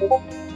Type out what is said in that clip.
고맙습니다.